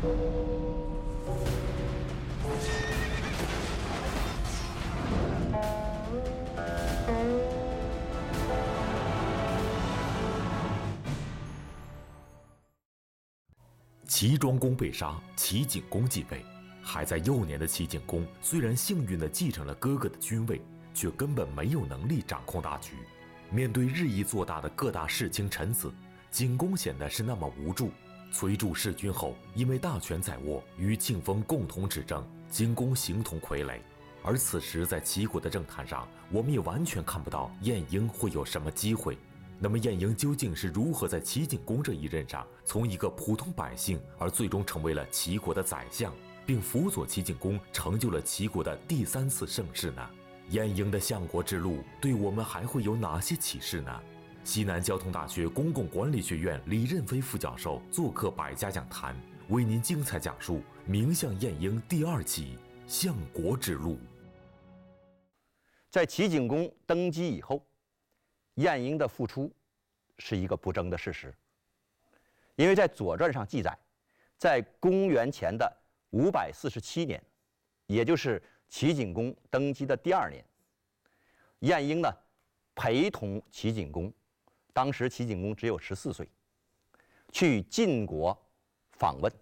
齐庄公被杀，齐景公继位。还在幼年的齐景公虽然幸运地继承了哥哥的君位，却根本没有能力掌控大局。面对日益做大的各大世卿臣子，景公显得是那么无助。崔杼弑君后，因为大权在握，与庆丰共同执政，景公形同傀儡。而此时在齐国的政坛上，我们也完全看不到晏婴会有什么机会。那么晏婴究竟是如何在齐景公这一任上，从一个普通百姓，而最终成为了齐国的宰相，并辅佐齐景公，成就了齐国的第三次盛世呢？晏婴的相国之路，对我们还会有哪些启示呢？西南交通大学公共管理学院李任飞副教授做客百家讲坛，为您精彩讲述《名相晏婴》第二期《相国之路》。在齐景公登基以后。晏婴的复出是一个不争的事实，因为在《左传》上记载，在公元前的五百四十七年，也就是齐景公登基的第二年，晏婴呢陪同齐景公，当时齐景公只有十四岁，去晋国访问。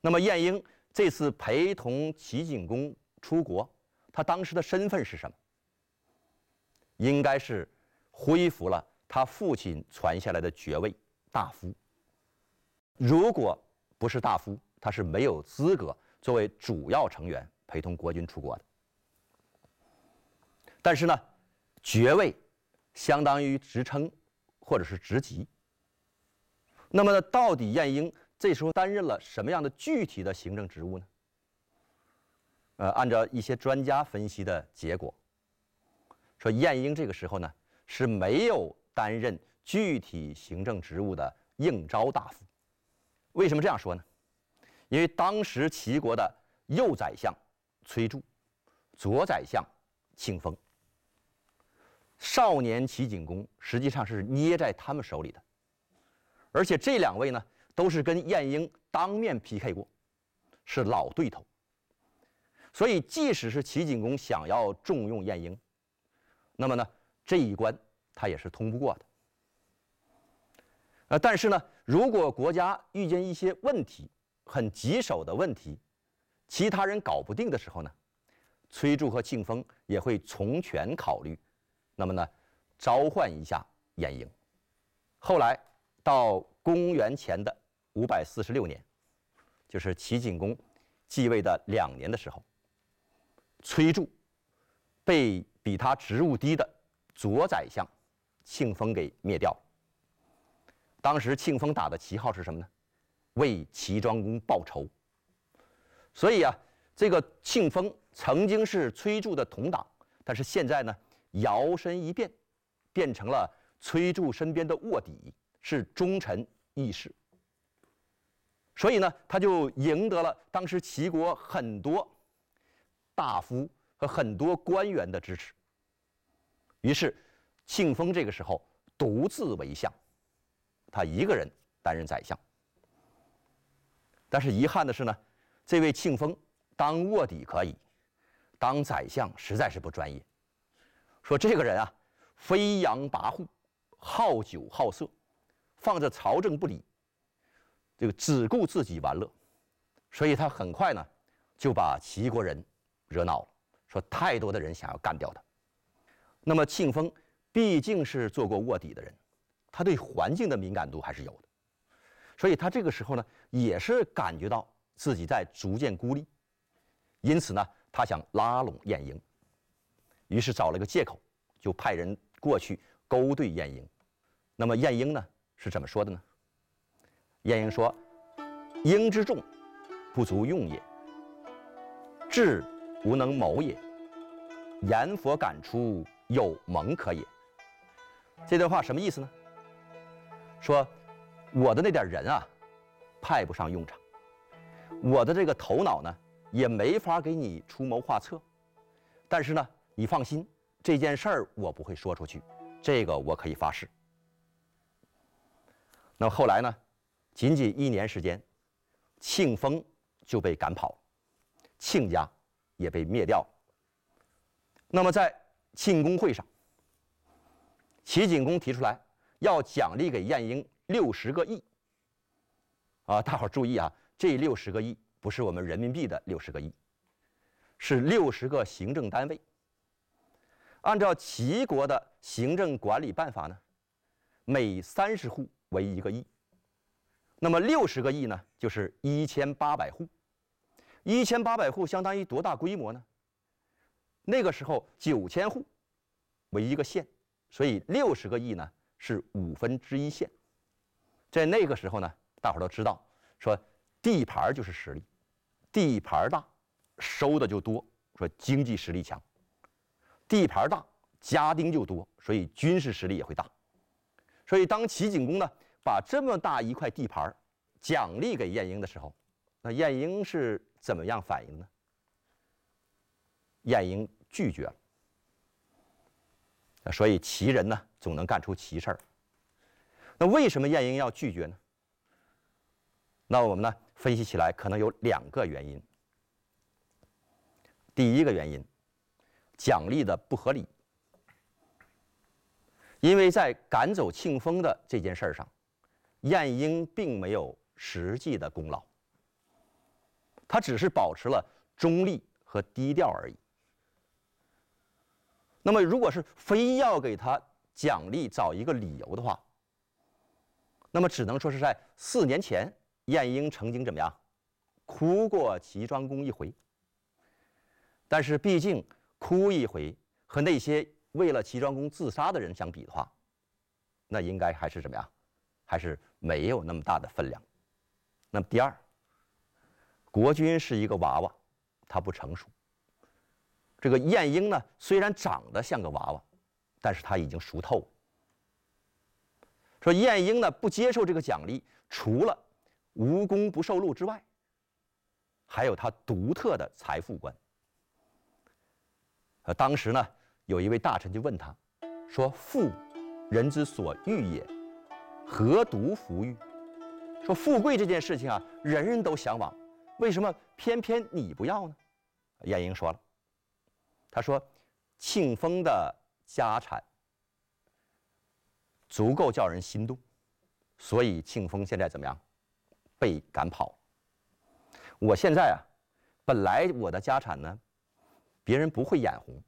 那么晏婴这次陪同齐景公出国，他当时的身份是什么？应该是。恢复了他父亲传下来的爵位大夫。如果不是大夫，他是没有资格作为主要成员陪同国君出国的。但是呢，爵位相当于职称或者是职级。那么呢，到底晏婴这时候担任了什么样的具体的行政职务呢？呃，按照一些专家分析的结果，说晏婴这个时候呢。是没有担任具体行政职务的应召大夫。为什么这样说呢？因为当时齐国的右宰相崔杼、左宰相庆丰，少年齐景公实际上是捏在他们手里的。而且这两位呢，都是跟晏婴当面 PK 过，是老对头。所以，即使是齐景公想要重用晏婴，那么呢？这一关他也是通不过的。呃，但是呢，如果国家遇见一些问题，很棘手的问题，其他人搞不定的时候呢，崔杼和庆丰也会从权考虑，那么呢，召唤一下晏婴。后来到公元前的五百四十六年，就是齐景公继位的两年的时候，崔杼被比他职务低的。左宰相庆丰给灭掉了。当时庆丰打的旗号是什么呢？为齐庄公报仇。所以啊，这个庆丰曾经是崔杼的同党，但是现在呢，摇身一变，变成了崔杼身边的卧底，是忠臣义士。所以呢，他就赢得了当时齐国很多大夫和很多官员的支持。于是，庆丰这个时候独自为相，他一个人担任宰相。但是遗憾的是呢，这位庆丰当卧底可以，当宰相实在是不专业。说这个人啊，飞扬跋扈，好酒好色，放着朝政不理，这个只顾自己玩乐，所以他很快呢就把齐国人惹恼了，说太多的人想要干掉他。那么庆丰毕竟是做过卧底的人，他对环境的敏感度还是有的，所以他这个时候呢，也是感觉到自己在逐渐孤立，因此呢，他想拉拢晏婴，于是找了个借口，就派人过去勾兑晏婴。那么晏婴呢是怎么说的呢？晏婴说：“婴之重，不足用也；智无能谋也。言佛感出。”有蒙可也。这段话什么意思呢？说我的那点人啊，派不上用场；我的这个头脑呢，也没法给你出谋划策。但是呢，你放心，这件事儿我不会说出去，这个我可以发誓。那后来呢，仅仅一年时间，庆丰就被赶跑，庆家也被灭掉。那么在庆功会上，齐景公提出来要奖励给晏婴六十个亿。啊，大伙注意啊，这六十个亿不是我们人民币的六十个亿，是六十个行政单位。按照齐国的行政管理办法呢，每三十户为一个亿，那么六十个亿呢，就是一千八百户。一千八百户相当于多大规模呢？那个时候九千户为一个县，所以六十个亿呢是五分之一县。在那个时候呢，大伙都知道，说地盘就是实力，地盘大，收的就多，说经济实力强。地盘大，家丁就多，所以军事实力也会大。所以当齐景公呢把这么大一块地盘奖励给晏婴的时候，那晏婴是怎么样反应呢？晏婴拒绝了。所以齐人呢总能干出奇事儿。那为什么晏婴要拒绝呢？那我们呢分析起来可能有两个原因。第一个原因。奖励的不合理，因为在赶走庆丰的这件事上，晏婴并没有实际的功劳，他只是保持了中立和低调而已。那么，如果是非要给他奖励找一个理由的话，那么只能说是在四年前，晏婴曾经怎么样，哭过齐庄公一回。但是毕竟。哭一回和那些为了齐庄公自杀的人相比的话，那应该还是怎么样？还是没有那么大的分量。那么第二，国君是一个娃娃，他不成熟。这个晏婴呢，虽然长得像个娃娃，但是他已经熟透了。说晏婴呢不接受这个奖励，除了无功不受禄之外，还有他独特的财富观。呃，当时呢，有一位大臣就问他，说：“富，人之所欲也，何独弗欲？”说富贵这件事情啊，人人都向往，为什么偏偏你不要呢？晏婴说了，他说：“庆丰的家产足够叫人心动，所以庆丰现在怎么样？被赶跑。我现在啊，本来我的家产呢。”别人不会眼红，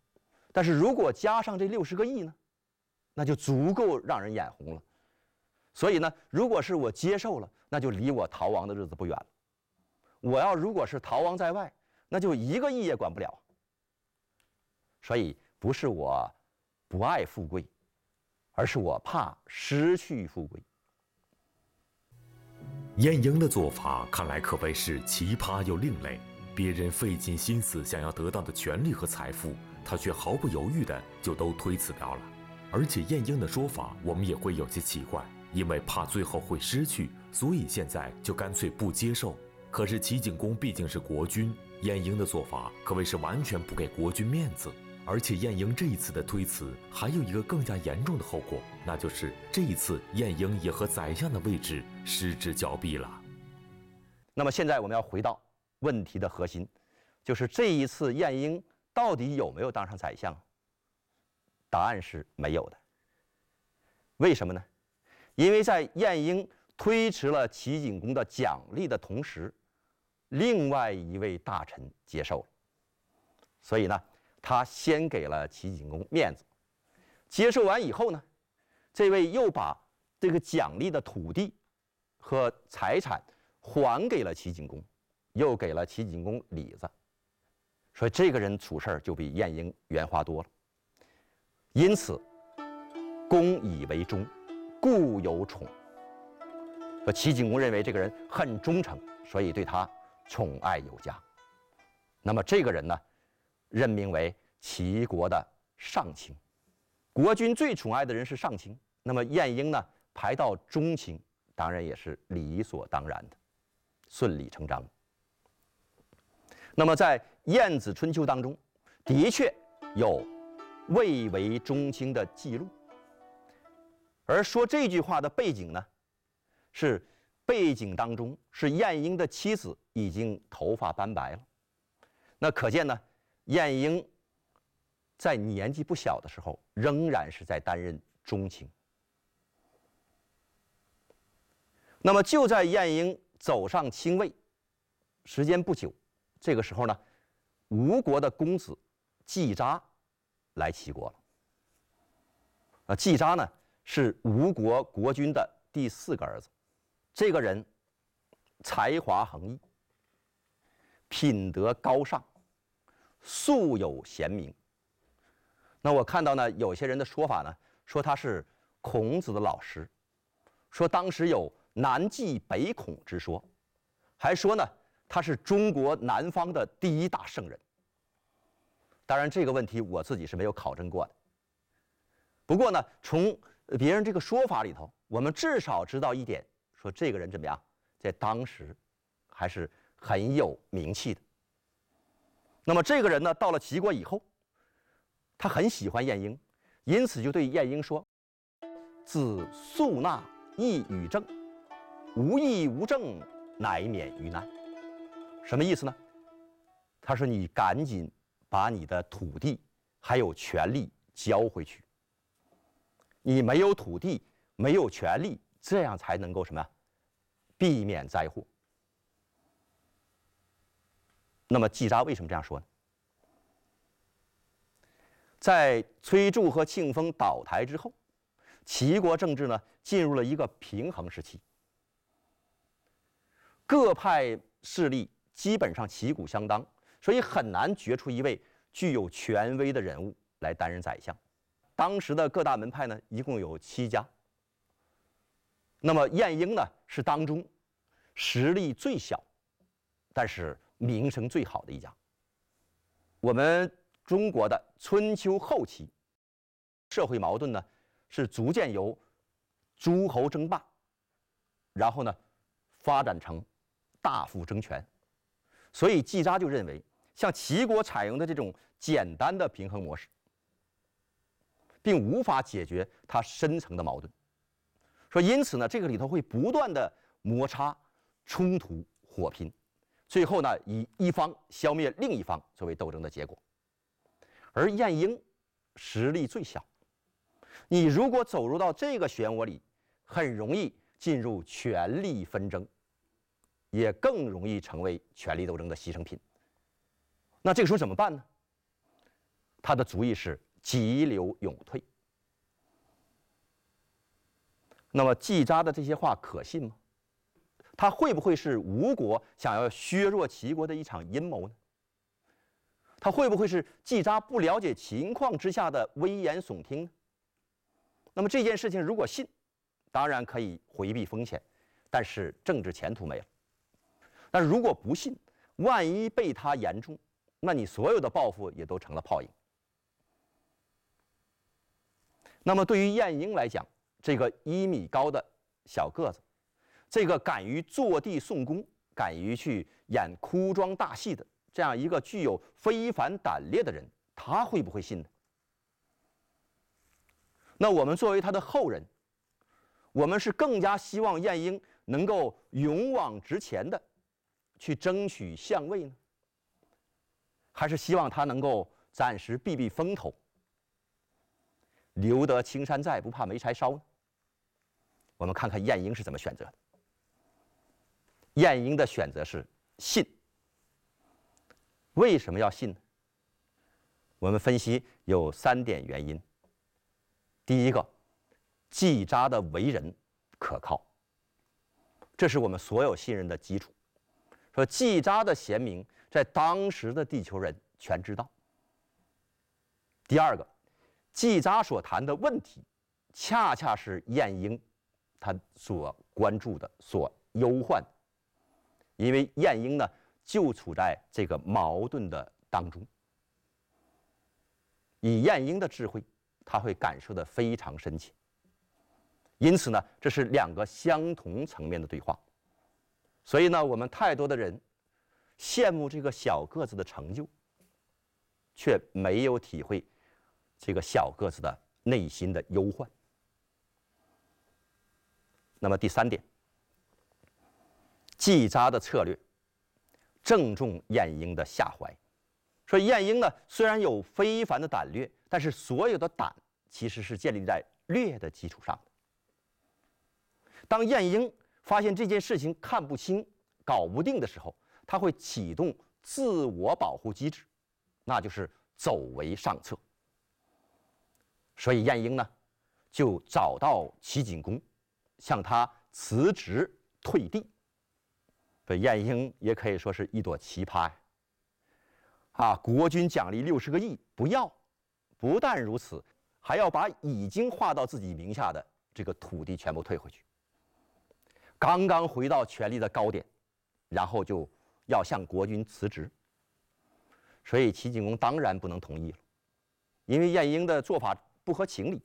但是如果加上这六十个亿呢，那就足够让人眼红了。所以呢，如果是我接受了，那就离我逃亡的日子不远了。我要如果是逃亡在外，那就一个亿也管不了。所以不是我不爱富贵，而是我怕失去富贵。晏婴的做法看来可谓是奇葩又另类。别人费尽心思想要得到的权利和财富，他却毫不犹豫的就都推辞掉了。而且晏婴的说法，我们也会有些奇怪，因为怕最后会失去，所以现在就干脆不接受。可是齐景公毕竟是国君，晏婴的做法可谓是完全不给国君面子。而且晏婴这一次的推辞，还有一个更加严重的后果，那就是这一次晏婴也和宰相的位置失之交臂了。那么现在我们要回到。问题的核心，就是这一次晏婴到底有没有当上宰相？答案是没有的。为什么呢？因为在晏婴推迟了齐景公的奖励的同时，另外一位大臣接受了，所以呢，他先给了齐景公面子。接受完以后呢，这位又把这个奖励的土地和财产还给了齐景公。又给了齐景公李子，说这个人处事儿就比晏婴圆滑多了。因此，公以为忠，故有宠。说齐景公认为这个人很忠诚，所以对他宠爱有加。那么这个人呢，任命为齐国的上卿。国君最宠爱的人是上卿，那么晏婴呢排到中卿，当然也是理所当然的，顺理成章。那么在《晏子春秋》当中，的确有未为中卿的记录。而说这句话的背景呢，是背景当中是晏婴的妻子已经头发斑白了，那可见呢，晏婴在年纪不小的时候仍然是在担任中卿。那么就在晏婴走上卿位，时间不久，这个时候呢，吴国的公子季札来齐国了。啊，季札呢是吴国国君的第四个儿子，这个人才华横溢，品德高尚，素有贤名。那我看到呢，有些人的说法呢，说他是孔子的老师，说当时有南季北孔之说，还说呢他是中国南方的第一大圣人。当然，这个问题我自己是没有考证过的。不过呢，从别人这个说法里头，我们至少知道一点，说这个人怎么样，在当时还是很有名气的。那么这个人呢，到了齐国以后，他很喜欢晏婴，因此就对晏婴说：“子素纳义与政，无义无政，乃免于难。”什么意思呢？他说：“你赶紧把你的土地还有权利交回去。”你没有土地，没有权利，这样才能够什么？避免灾祸。那么季札为什么这样说呢？在崔杼和庆丰倒台之后，齐国政治呢进入了一个平衡时期，各派势力基本上旗鼓相当，所以很难决出一位具有权威的人物来担任宰相。当时的各大门派呢，一共有七家。那么晏婴呢，是当中实力最小，但是名声最好的一家。我们中国的春秋后期社会矛盾呢，是逐渐由诸侯争霸，然后呢发展成大夫争权。所以季札就认为，像齐国采用的这种简单的平衡模式。并无法解决它深层的矛盾，说因此呢，这个里头会不断的摩擦、冲突、火拼，最后呢，以一方消灭另一方作为斗争的结果。而晏婴实力最小，你如果走入到这个漩涡里，很容易进入权力纷争，也更容易成为权力斗争的牺牲品。那这个时候怎么办呢？他的主意是。急流勇退。那么季札的这些话可信吗？他会不会是吴国想要削弱齐国的一场阴谋呢？他会不会是季札不了解情况之下的危言耸听呢？那么这件事情如果信，当然可以回避风险，但是政治前途没了。但如果不信，万一被他言中，那你所有的抱负也都成了泡影。那么对于晏婴来讲，这个一米高的小个子，这个敢于坐地送功、敢于去演哭装大戏的这样一个具有非凡胆略的人，他会不会信呢？那我们作为他的后人，我们是更加希望晏婴能够勇往直前的去争取相位呢，还是希望他能够暂时避避风头？留得青山在，不怕没柴烧呢。我们看看晏婴是怎么选择的。晏婴的选择是信。为什么要信呢？我们分析有三点原因。第一个，季札的为人可靠，这是我们所有信任的基础。说季札的贤明，在当时的地球人全知道。第二个。季札所谈的问题，恰恰是晏婴他所关注的、所忧患。因为晏婴呢，就处在这个矛盾的当中。以晏婴的智慧，他会感受的非常深切。因此呢，这是两个相同层面的对话。所以呢，我们太多的人羡慕这个小个子的成就，却没有体会。这个小个子的内心的忧患。那么第三点，计扎的策略正中晏婴的下怀。说晏婴呢，虽然有非凡的胆略，但是所有的胆其实是建立在略的基础上的。当晏婴发现这件事情看不清、搞不定的时候，他会启动自我保护机制，那就是走为上策。所以晏婴呢，就找到齐景公，向他辞职退地。这晏婴也可以说是一朵奇葩呀！啊，国君奖励六十个亿，不要；不但如此，还要把已经划到自己名下的这个土地全部退回去。刚刚回到权力的高点，然后就要向国君辞职。所以齐景公当然不能同意了，因为晏婴的做法不合情理。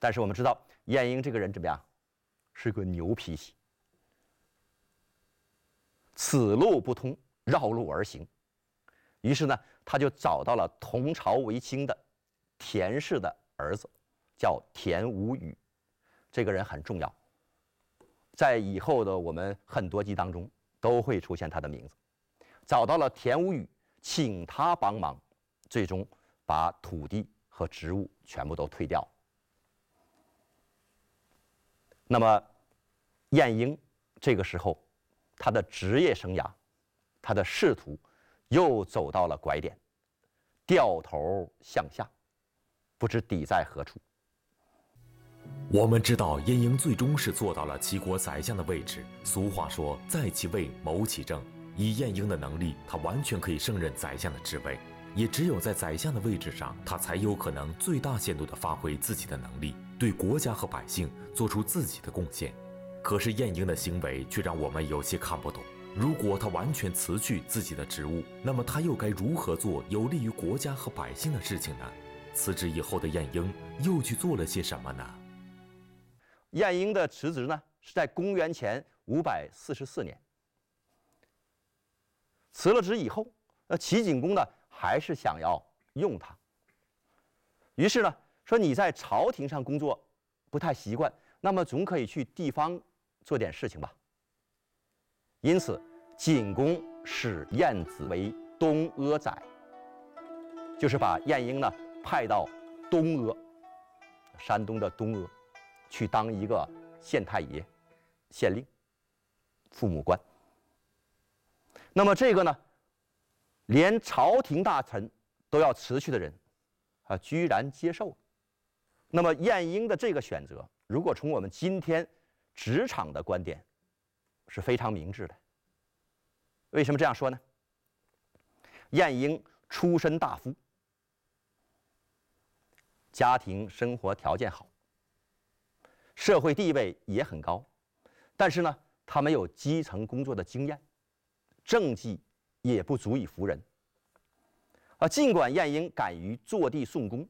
但是我们知道，晏婴这个人怎么样？是个牛脾气。此路不通，绕路而行。于是呢，他就找到了同朝为卿的田氏的儿子，叫田无宇。这个人很重要，在以后的我们很多集当中都会出现他的名字。找到了田无宇，请他帮忙，最终把土地和植物全部都退掉。那么，晏婴这个时候。他的职业生涯，他的仕途，又走到了拐点，掉头向下，不知底在何处。我们知道晏婴最终是做到了齐国宰相的位置。俗话说“在其位，谋其政”。以晏婴的能力，他完全可以胜任宰相的职位。也只有在宰相的位置上，他才有可能最大限度地发挥自己的能力，对国家和百姓做出自己的贡献。可是晏婴的行为却让我们有些看不懂。如果他完全辞去自己的职务，那么他又该如何做有利于国家和百姓的事情呢？辞职以后的晏婴又去做了些什么呢？晏婴的辞职呢，是在公元前五百四十四年。辞了职以后，那齐景公呢，还是想要用他。于是呢，说你在朝廷上工作不太习惯，那么总可以去地方。做点事情吧。因此，景公使晏子为东阿宰，就是把晏婴呢派到东阿，山东的东阿，去当一个县太爷、县令、父母官。那么这个呢，连朝廷大臣都要辞去的人，啊，居然接受。那么晏婴的这个选择，如果从我们今天。职场的观点是非常明智的。为什么这样说呢？晏婴出身大夫，家庭生活条件好，社会地位也很高，但是呢，他没有基层工作的经验，政绩也不足以服人。啊，尽管晏婴敢于坐地送功，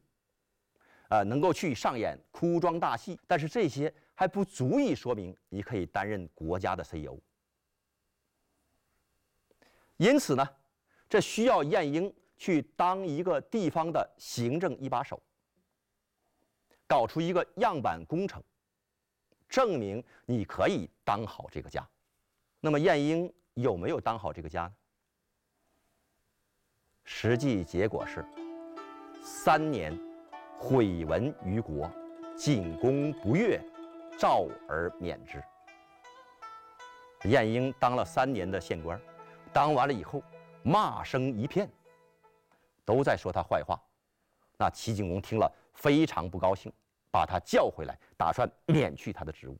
啊，能够去上演哭庄大戏，但是这些。还不足以说明你可以担任国家的 CEO。因此呢，这需要晏婴去当一个地方的行政一把手，搞出一个样板工程，证明你可以当好这个家。那么晏婴有没有当好这个家呢？实际结果是，三年毁文于国，景公不悦。召而免之。晏婴当了三年的县官，当完了以后，骂声一片，都在说他坏话。那齐景公听了非常不高兴，把他叫回来，打算免去他的职务。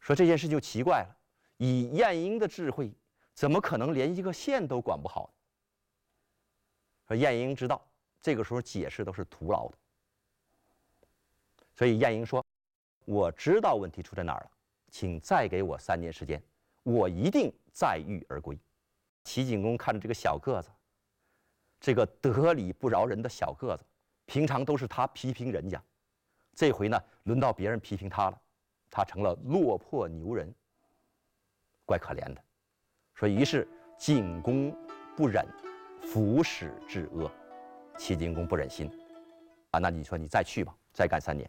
说这件事就奇怪了，以晏婴的智慧，怎么可能连一个县都管不好？说晏婴知道，这个时候解释都是徒劳的，所以晏婴说。我知道问题出在哪儿了，请再给我三年时间，我一定再狱而归。齐景公看着这个小个子，这个得理不饶人的小个子，平常都是他批评人家，这回呢轮到别人批评他了，他成了落魄牛人，怪可怜的。所以，于是景公不忍，服使至阿。齐景公不忍心，啊，那你说你再去吧，再干三年。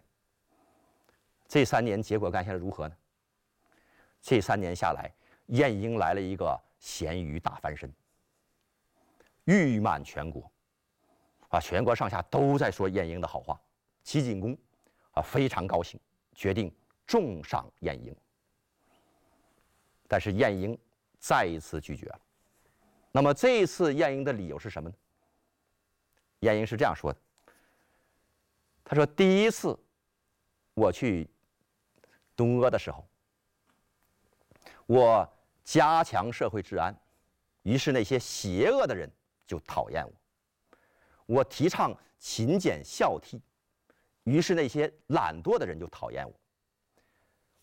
这三年结果干下来如何呢？这三年下来，晏婴来了一个咸鱼大翻身，誉满全国，啊，全国上下都在说晏婴的好话。齐景公啊非常高兴，决定重赏晏婴。但是晏婴再一次拒绝了。那么这一次晏婴的理由是什么呢？晏婴是这样说的：“他说，第一次我去东阿的时候，我加强社会治安，于是那些邪恶的人就讨厌我；我提倡勤俭孝悌，于是那些懒惰的人就讨厌我；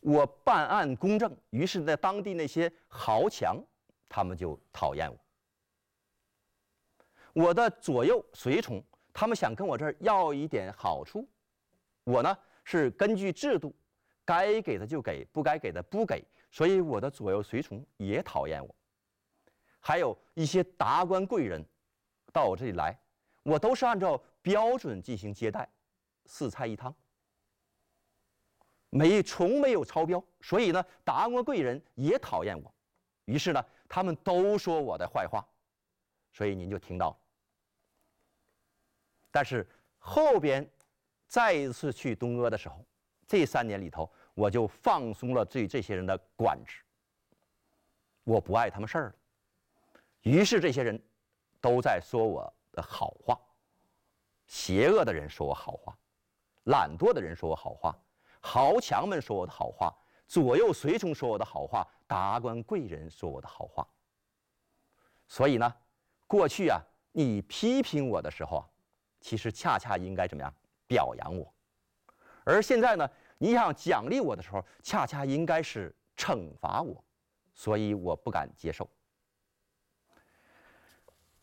我办案公正，于是在当地那些豪强他们就讨厌我。我的左右随从，他们想跟我这儿要一点好处，我呢是根据制度，该给的就给，不该给的不给，所以我的左右随从也讨厌我。还有一些达官贵人到我这里来，我都是按照标准进行接待，四菜一汤，没从没有超标，所以呢，达官贵人也讨厌我，于是呢，他们都说我的坏话，所以您就听到了。但是后边再一次去东阿的时候，这三年里头，我就放松了对这些人的管制。我不碍他们事儿了，于是这些人都在说我的好话，邪恶的人说我好话，懒惰的人说我好话，豪强们说我的好话，左右随从说我的好话，达官贵人说我的好话。所以呢，过去啊，你批评我的时候啊。其实恰恰应该怎么样表扬我，而现在呢，你想奖励我的时候，恰恰应该是惩罚我，所以我不敢接受。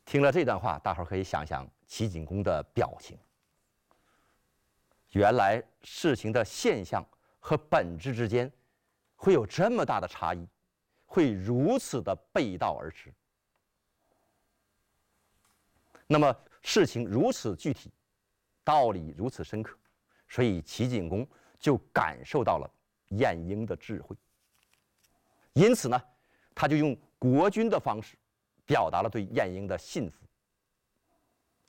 听了这段话，大伙儿可以想想齐景公的表情。原来事情的现象和本质之间会有这么大的差异，会如此的背道而驰。那么。事情如此具体，道理如此深刻，所以齐景公就感受到了晏婴的智慧。因此呢，他就用国君的方式表达了对晏婴的信服。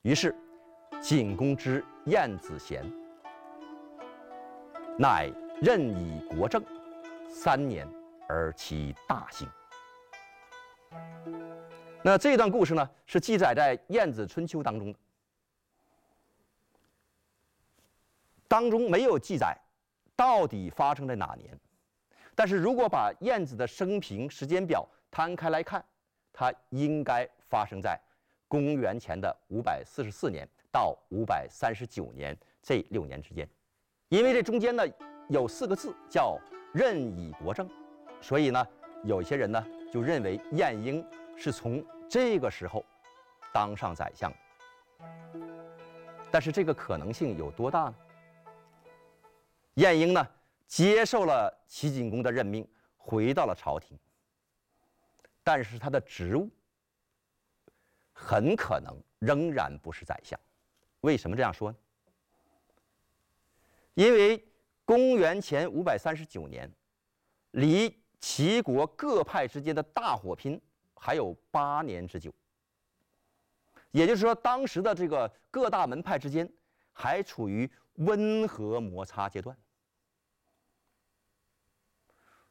于是，景公之晏子贤，乃任以国政三年，而其大幸。那这段故事呢，是记载在《晏子春秋》当中的，当中没有记载到底发生在哪年。但是如果把晏子的生平时间表摊开来看，它应该发生在公元前的五百四十四年到五百三十九年这六年之间，因为这中间呢有四个字叫“任以国政”，所以呢，有些人呢就认为晏婴。是从这个时候当上宰相，但是这个可能性有多大呢？晏婴呢接受了齐景公的任命，回到了朝廷，但是他的职务很可能仍然不是宰相。为什么这样说呢？因为公元前五百三十九年，离齐国各派之间的大火拼。还有八年之久，也就是说，当时的这个各大门派之间还处于温和摩擦阶段。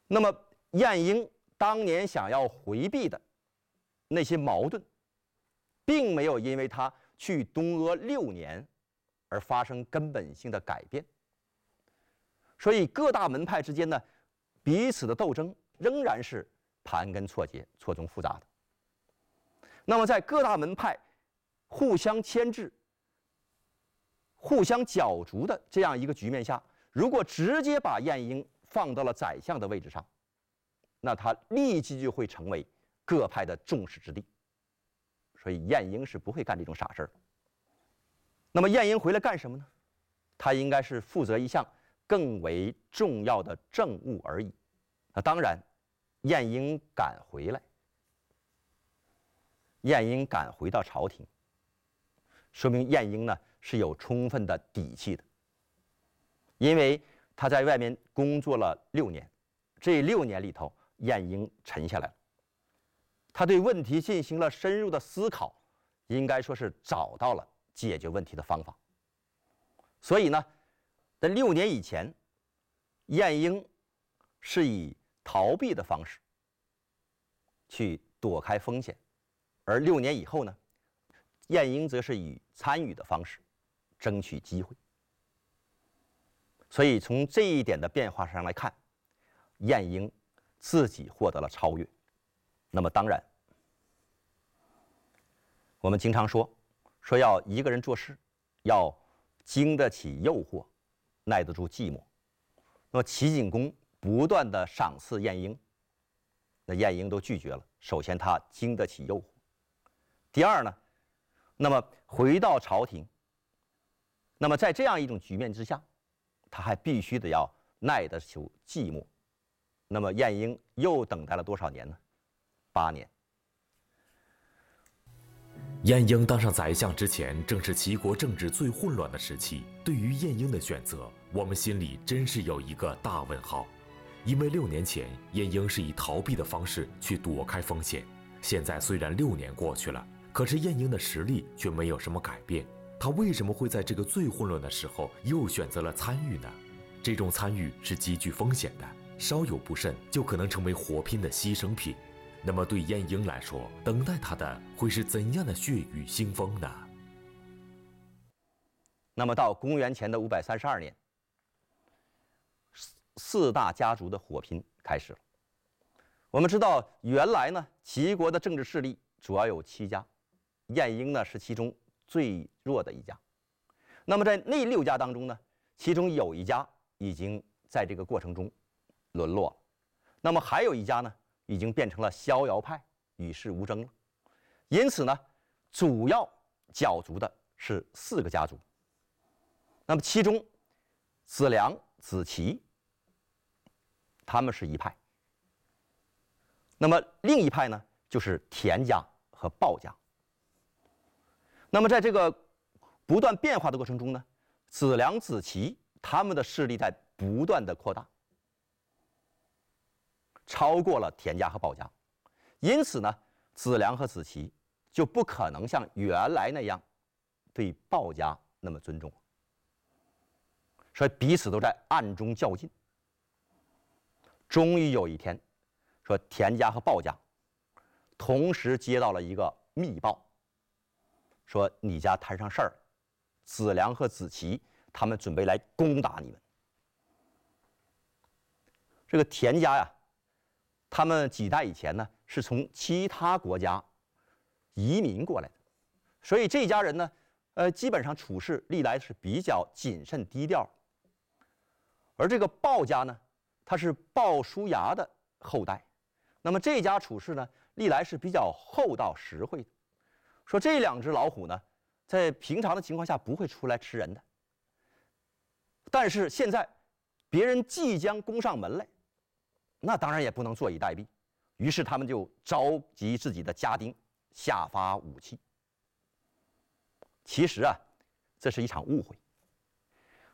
那么，晏婴当年想要回避的那些矛盾，并没有因为他去东阿六年而发生根本性的改变。所以，各大门派之间呢，彼此的斗争仍然是。盘根错节、错综复杂的。那么，在各大门派互相牵制、互相角逐的这样一个局面下，如果直接把晏婴放到了宰相的位置上，那他立即就会成为各派的众矢之的。所以，晏婴是不会干这种傻事儿。那么，晏婴回来干什么呢？他应该是负责一项更为重要的政务而已。那当然。晏婴敢回来，晏婴敢回到朝廷，说明晏婴呢是有充分的底气的，因为他在外面工作了六年，这六年里头晏婴沉下来了。他对问题进行了深入的思考，应该说是找到了解决问题的方法。所以呢，在六年以前，晏婴是以逃避的方式去躲开风险，而六年以后呢，晏婴则是以参与的方式争取机会。所以从这一点的变化上来看，晏婴自己获得了超越。那么当然，我们经常说，说要一个人做事，要经得起诱惑，耐得住寂寞。那么齐景公不断的赏赐晏婴，那晏婴都拒绝了。首先他经得起诱惑，第二呢，那么回到朝廷，那么在这样一种局面之下，他还必须得要耐得住寂寞。那么晏婴又等待了多少年呢？八年。晏婴当上宰相之前，正是齐国政治最混乱的时期。对于晏婴的选择，我们心里真是有一个大问号。因为六年前，晏婴是以逃避的方式去躲开风险。现在虽然六年过去了，可是晏婴的实力却没有什么改变。他为什么会在这个最混乱的时候又选择了参与呢？这种参与是极具风险的，稍有不慎就可能成为火拼的牺牲品。那么对晏婴来说，等待他的会是怎样的血雨腥风呢？那么到公元前的五百三十二年，四四大家族的火拼开始了。我们知道，原来呢，齐国的政治势力主要有七家，晏婴呢是其中最弱的一家。那么在那六家当中呢，其中有一家已经在这个过程中沦落，那么还有一家呢？已经变成了逍遥派，与世无争了。因此呢，主要角逐的是四个家族。那么其中，子良、子奇，他们是一派。那么另一派呢，就是田家和鲍家。那么在这个不断变化的过程中呢，子良、子奇他们的势力在不断的扩大。超过了田家和鲍家，因此呢，子良和子齐就不可能像原来那样对鲍家那么尊重，所以彼此都在暗中较劲。终于有一天，说田家和鲍家同时接到了一个密报，说你家摊上事儿，子良和子齐他们准备来攻打你们。这个田家呀。他们几代以前呢，是从其他国家移民过来的，所以这家人呢，呃，基本上处事历来是比较谨慎低调。而这个鲍家呢，他是鲍叔牙的后代，那么这家处事呢，历来是比较厚道实惠的。说这两只老虎呢，在平常的情况下不会出来吃人的，但是现在别人即将攻上门来。那当然也不能坐以待毙，于是他们就召集自己的家丁，下发武器。其实啊，这是一场误会。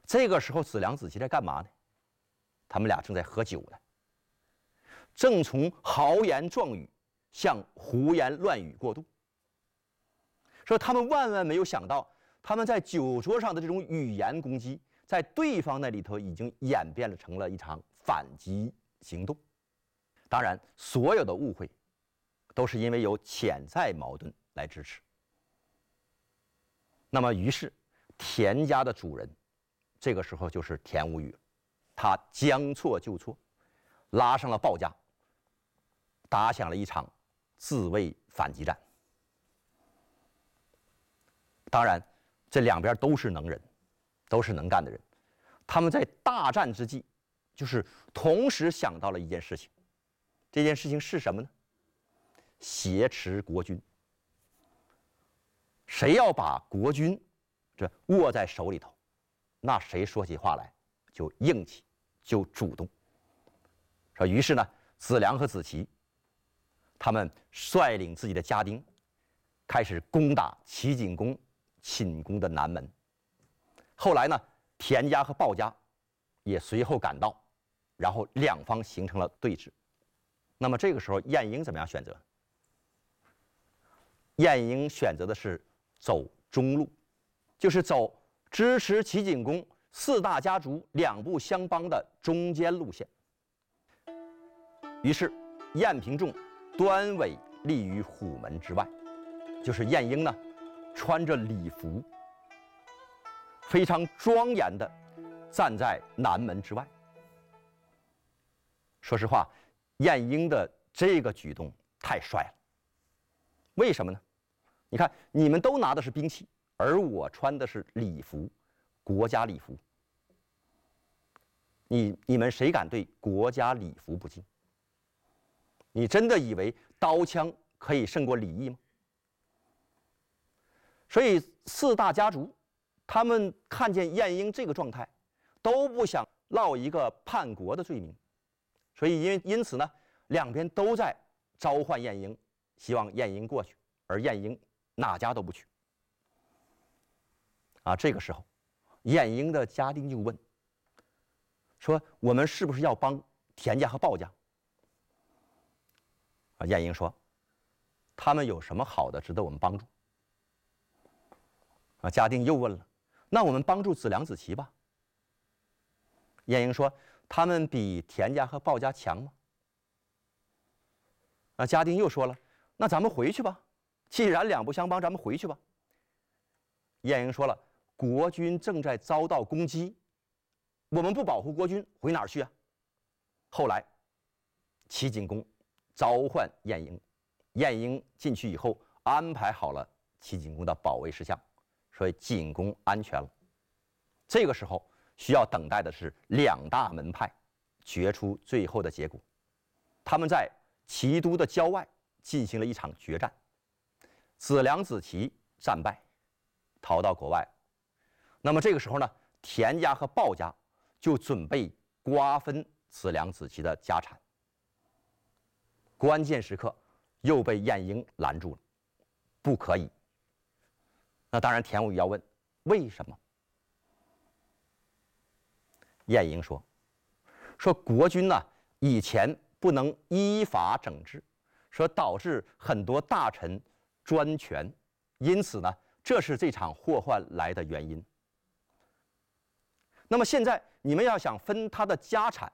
这个时候，子良子期在干嘛呢？他们俩正在喝酒呢，正从豪言壮语向胡言乱语过渡。说他们万万没有想到，他们在酒桌上的这种语言攻击，在对方那里头已经演变了成了一场反击。行动，当然，所有的误会都是因为有潜在矛盾来支持。那么，于是田家的主人，这个时候就是田无语，他将错就错，拉上了鲍家，打响了一场自卫反击战。当然，这两边都是能人，都是能干的人，他们在大战之际。就是同时想到了一件事情，这件事情是什么呢？挟持国君。谁要把国君这握在手里头，那谁说起话来就硬气，就主动。说于是呢，子良和子齐他们率领自己的家丁，开始攻打齐景公寝宫的南门。后来呢，田家和鲍家也随后赶到。然后两方形成了对峙，那。么这个时候，晏婴怎么样选择？晏婴选择的是走中路，就是走支持齐景公四大家族两不相帮的中间路线。于是，晏平仲端尾立于虎门之外，就是晏婴呢，穿着礼服，非常庄严的站在南门之外。说实话，晏婴的这个举动太帅了。为什么呢？你看，你们都拿的是兵器，而我穿的是礼服，国家礼服。你你们谁敢对国家礼服不敬？你真的以为刀枪可以胜过礼义吗？所以四大家族，他们看见晏婴这个状态，都不想落一个叛国的罪名，所以因因此呢，两边都在召唤晏婴，希望晏婴过去，而晏婴。哪家都不去啊！这个时候，晏婴的家丁就问：“说我们是不是要帮田家和鲍家？”啊，晏婴说：“他们有什么好的值得我们帮助？”啊，家丁又问了：“那我们帮助子良子齐吧？”晏婴说：“他们比田家和鲍家强吗？”那，家丁又说了：“那咱们回去吧。”既然两不相帮，咱们回去吧。晏婴说了：“国军正在遭到攻击，我们不保护国军，回哪儿去啊？”后来，齐景公召唤晏婴，晏婴进去以后，安排好了齐景公的保卫事项，所以景公安全了。这个时候需要等待的是两大门派决出最后的结果。他们在齐都的郊外进行了一场决战。子良、子齐战败，逃到国外。那么这个时候呢，田家和鲍家就准备瓜分子良、子齐的家产。关键时刻又被晏婴拦住了，不可以。那当然，田无宇要问为什么？晏婴说：“说国君呢，以前不能依法整治，说导致很多大臣。”专权，因此呢，这是这场祸患来的原因。那么现在你们要想分他的家产，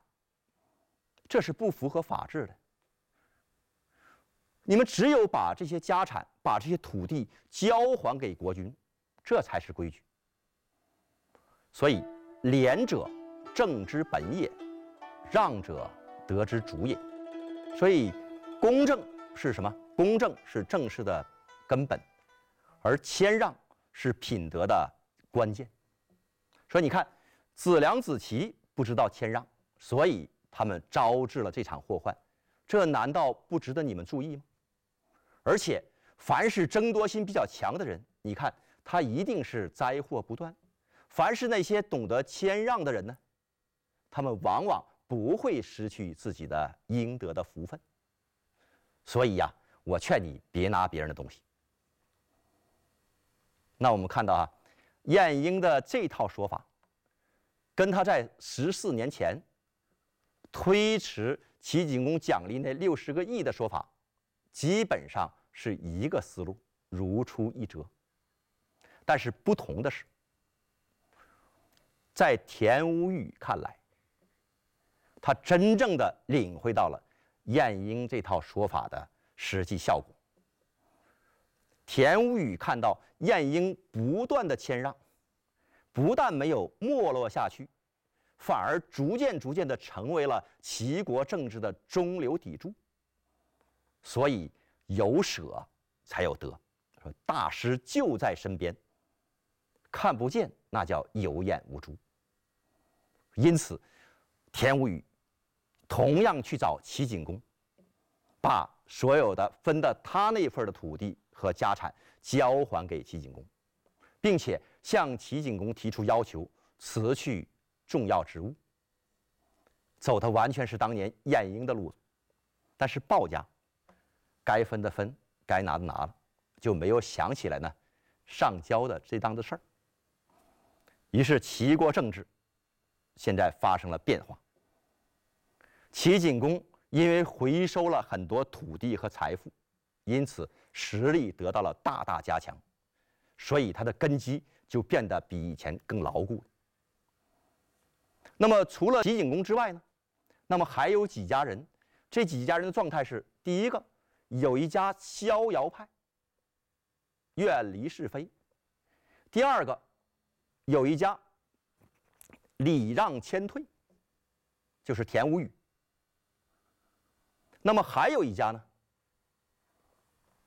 这是不符合法治的。你们只有把这些家产、把这些土地交还给国君，这才是规矩。所以，廉者政之本也，让者得之主也。所以，公正是什么？公正是正式的。根本，而谦让是品德的关键。说你看，子良、子齐不知道谦让，所以他们招致了这场祸患。这难道不值得你们注意吗？而且，凡是争夺心比较强的人，你看他一定是灾祸不断；凡是那些懂得谦让的人呢，他们往往不会失去自己的应得的福分。所以呀，我劝你别拿别人的东西。那我们看到啊，晏婴的这套说法，跟他在十四年前推迟齐景公奖励那六十个亿的说法，基本上是一个思路，如出一辙。但是不同的是，在田无宇看来，他真正的领会到了晏婴这套说法的实际效果。田无宇看到晏婴不断的谦让，不但没有没落下去，反而逐渐逐渐的成为了齐国政治的中流砥柱。所以有舍才有得，说大师就在身边，看不见那叫有眼无珠。因此，田无宇同样去找齐景公，把所有的分的他那份的土地。和家产交还给齐景公，并且向齐景公提出要求，辞去重要职务。走的完全是当年晏婴的路子，但是鲍家该分的分，该拿的拿了，就没有想起来呢上交的这档子事儿。于是齐国政治现在发生了变化。齐景公因为回收了很多土地和财富，因此实力得到了大大加强，所以他的根基就变得比以前更牢固。那么除了齐景公之外呢，那么还有几家人，这几家人的状态是：第一个，有一家逍遥派，远离是非；第二个，有一家礼让谦退，就是田无宇。那么还有一家呢？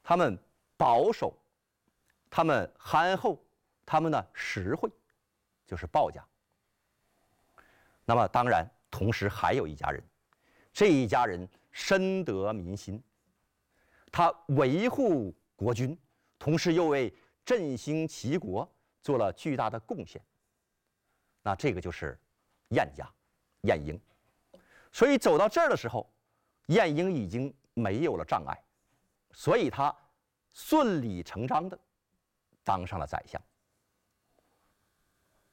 他们保守，他们憨厚，他们呢实惠，就是鲍家。那么当然，同时还有一家人，这一家人深得民心，他维护国君，同时又为振兴齐国做了巨大的贡献。那这个就是晏家，晏婴。所以走到这儿的时候。晏婴已经没有了障碍，所以他顺理成章的当上了宰相。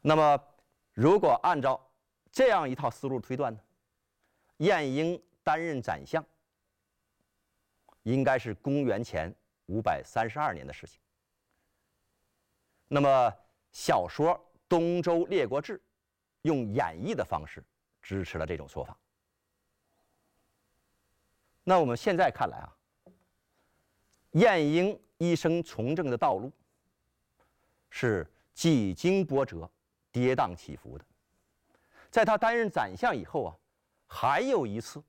那么，如果按照这样一套思路推断呢？晏婴担任宰相，应该是公元前五百三十二年的事情。那么，小说《东周列国志》用演绎的方式支持了这种说法。那我们现在看来啊，晏婴一生从政的道路是几经波折、跌宕起伏的。在他担任宰相以后啊，还有一次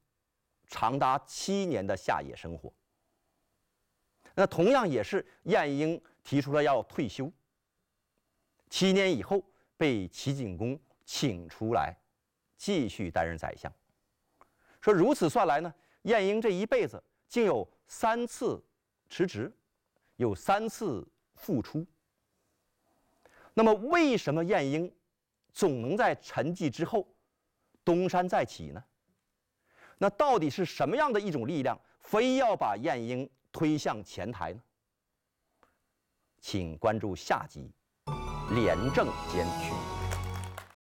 长达七年的下野生活。那同样也是晏婴提出了要退休。七年以后被齐景公请出来继续担任宰相。说如此算来呢？晏婴这一辈子竟有三次辞职，有三次复出。那么，为什么晏婴总能在沉寂之后东山再起呢？那到底是什么样的一种力量，非要把晏婴推向前台呢？请关注下集，廉政监区。